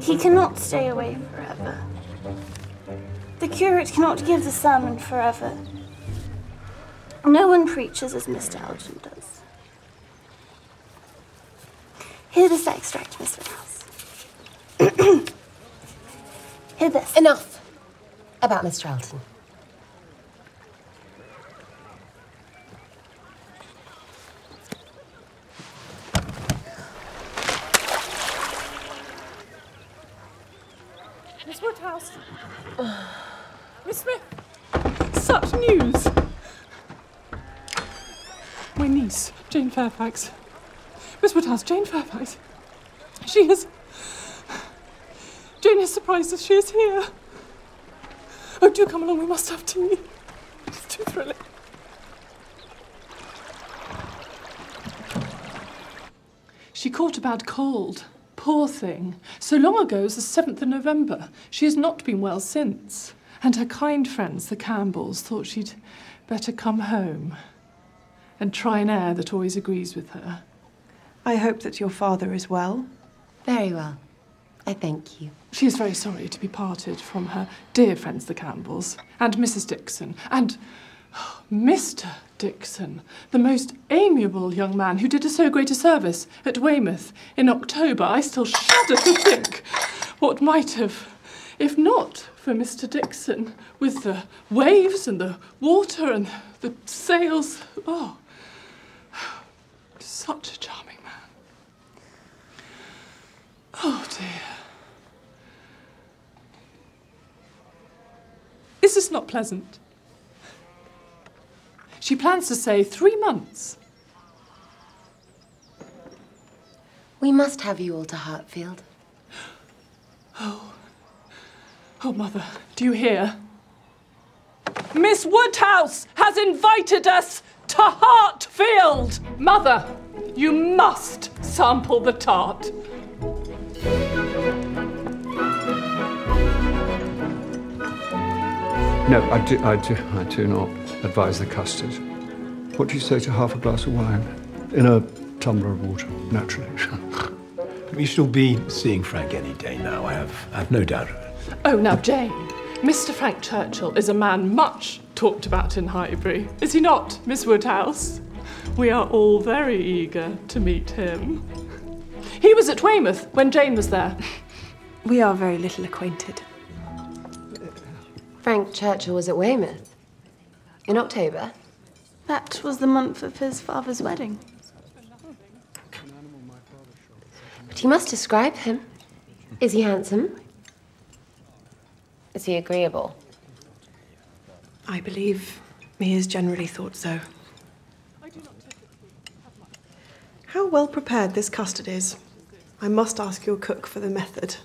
He cannot stay away forever. The curate cannot give the sermon forever. No one preaches as Mr. Elton does. Hear this extract, Mr. House. Hear this. Enough about Mr. Elton. Miss Woodhouse. Miss Smith. Such news. My niece, Jane Fairfax. Miss Woodhouse, Jane Fairfax. She is. Jane is surprised that she is here. Oh, do come along, we must have tea. It's too thrilling. She caught a bad cold. Poor thing. So long ago as the 7th of November. She has not been well since. And her kind friends, the Campbells, thought she'd better come home and try an air that always agrees with her. I hope that your father is well. Very well. I thank you. She is very sorry to be parted from her dear friends, the Campbells, and Mrs. Dixon, and Mr. Dixon, the most amiable young man who did us so great a service at Weymouth in October. I still shudder to think what might have, if not for Mr. Dixon, with the waves and the water and the sails. Oh, such a charming man. Oh dear. Is this not pleasant? She plans to stay three months. We must have you all to Hartfield. Oh. Oh, Mother, do you hear? Miss Woodhouse has invited us to Hartfield! Mother, you must sample the tart. No, I do, I do, I do not advise the custard. What do you say to half a glass of wine? In a tumbler of water, naturally. We shall be seeing Frank any day now, I have, I have no doubt of it. Oh, now, Jane, Mr. Frank Churchill is a man much talked about in Highbury, is he not, Miss Woodhouse? We are all very eager to meet him. He was at Weymouth when Jane was there. We are very little acquainted. Frank Churchill was at Weymouth in October. That was the month of his father's wedding. But you must describe him. Is he handsome? Is he agreeable? I believe he is generally thought so. How well prepared this custard is. I must ask your cook for the method.